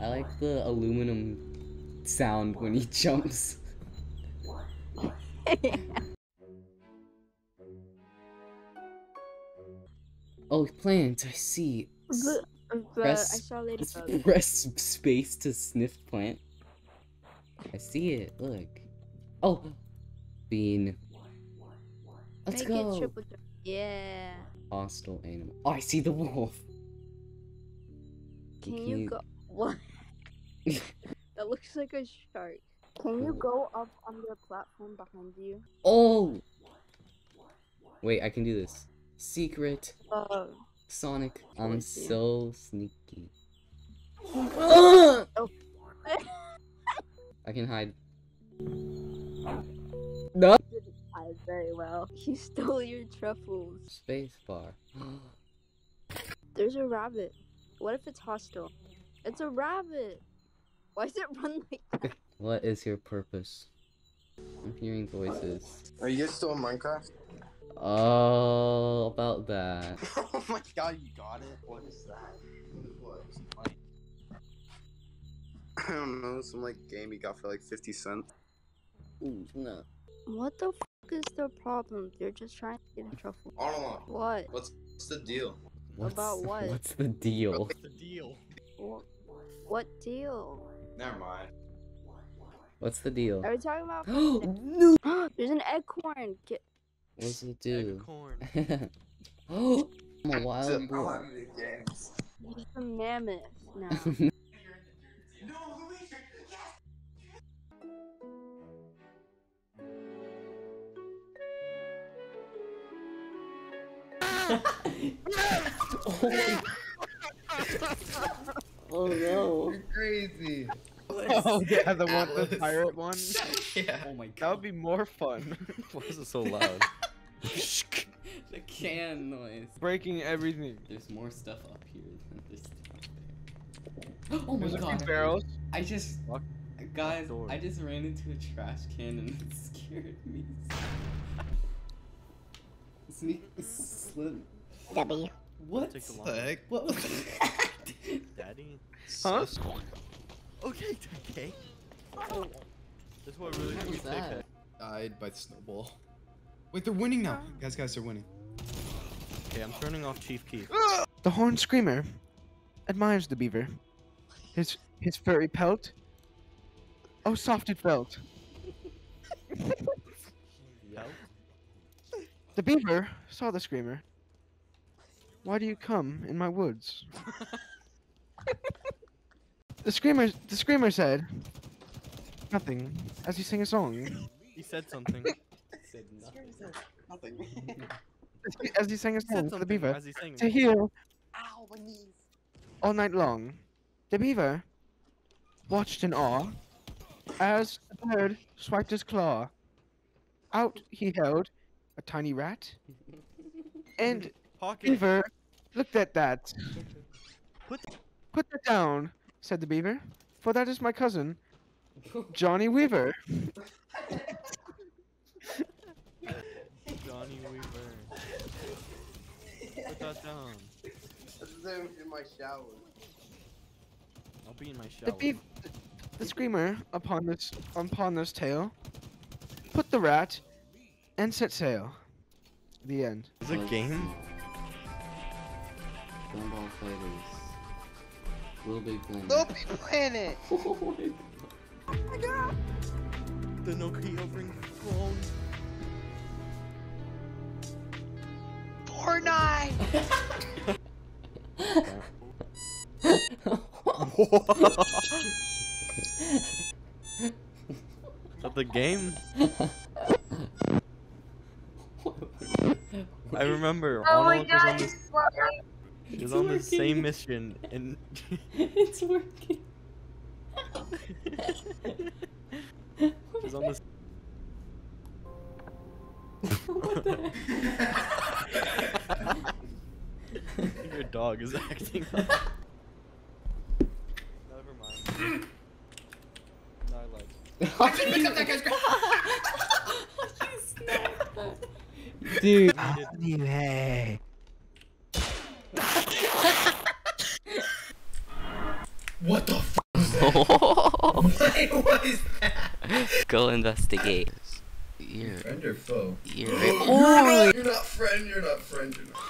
I like the aluminum sound when he jumps. oh, plant, I see. The, the, I saw Ladybug. Press space to sniff plant. I see it, look. Oh! Bean. Let's Make go! it triple jump. Yeah. Hostile animal. Oh, I see the wolf! Can Can you you- go? What? that looks like a shark. Can you go up on the platform behind you? Oh! Wait, I can do this. Secret. Oh. Sonic. I I'm so sneaky. Oh. I can hide. No! Didn't hide very well. He stole your truffles. Space bar. There's a rabbit. What if it's hostile? It's a rabbit. Why does it run like that? what is your purpose? I'm hearing voices. Are you guys still in Minecraft? Oh, about that. oh my god, you got it? What is that? What? Is he? I don't know, some like game you got for like 50 cents. Ooh, no. What the f is the problem? They're just trying to get a truffle. Arnold, What? what's, what's the deal? What's, About what? What's the deal? the deal? What, what deal? Never mind. What's the deal? Are we talking about? no! There's an eggcorn. Get What's it do? Eggcorn. oh, I'm a wild boy. games. he's a mammoth now. oh, no. You're crazy. Oh yeah, the one, the pirate one. yeah. Oh my god. That would be more fun. Why is it so loud? the can noise. Breaking everything. There's more stuff up here than there's stuff there. Oh my There's a few god. barrels. I just. Lock- Guys, door. I just ran into a trash can and it scared me. Sneak. Slim. W. What? Take the long- Heck? What was that? Daddy. Huh? Okay, okay. This one really What was that? that. Died by the snowball. Wait, they're winning now. Guys, guys, they're winning. Okay, I'm turning off Chief Keef. The Horn screamer admires the beaver. His his furry pelt. Oh, soft it felt. The beaver saw the screamer. Why do you come in my woods? the screamer the screamer said nothing as he sang a song. He said something. Said nothing. Nothing. As he, sang a song said to the beaver he sang. to heal Ow, my knees. all night long. The beaver watched in awe as the bird swiped his claw. Out he held a tiny rat, and Pocket. beaver looked at that. Put Put that down, said the beaver, for that is my cousin, Johnny Weaver. Johnny Weaver. Put that down. That's them in my shower. I'll be in my shower. The shower. beaver, the screamer upon this upon this tale, put the rat, and set sail. The end. Is it a game? Gumball Fighters. Little Big Planet. Little Planet. Oh my god. The Nokia ring phone. Fortnite. Is that the game? I remember Oh Arnold was on this, he was It's on the same mission and it's working. She's was on this what the heck? Your dog is acting up. Never mind. No, I like. I can pick up that guy's Dude. Anyway. What the f was that? what, what is that? Go investigate. You're, Friend or foe? you're, you're, oh, not, you're not friend, you're not friend, you're not